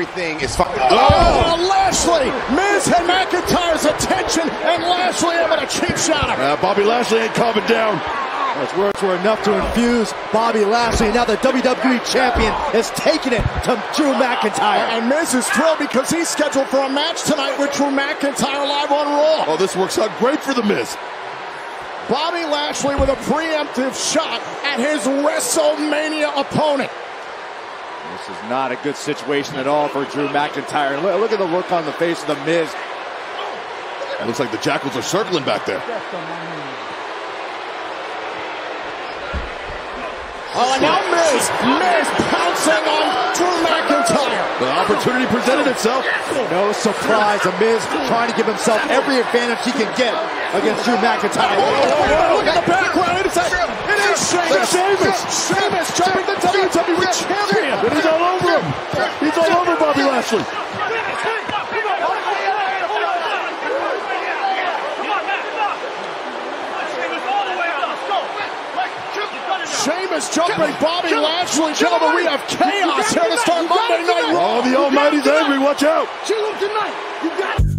everything is fine. Oh, Lashley! Miz had McIntyre's attention, and Lashley able to cheap shot him. Uh, Bobby Lashley ain't calming down. Those words were enough to infuse Bobby Lashley. Now the WWE Champion is taking it to Drew McIntyre. And Miz is thrilled because he's scheduled for a match tonight with Drew McIntyre live on Raw. Oh, this works out great for The Miz. Bobby Lashley with a preemptive shot at his WrestleMania opponent. This is not a good situation at all for Drew McIntyre. Look, look at the look on the face of The Miz. It looks like the Jackals are circling back there. Oh, and now Miz, Miz pouncing on Drew McIntyre. The opportunity presented itself. No surprise, The Miz trying to give himself every advantage he can get against Drew McIntyre. Oh, look at the background. It's a, it is Sheamus. Sheamus. Sheamus jumping the WWE Champion. And he's all over him. He's all over Bobby Lashley. Sheamus jumping Bobby Lashley. Gentlemen, we have chaos here to start Monday Night Raw. Oh, the Almighty's angry. Watch out. Chill him tonight. You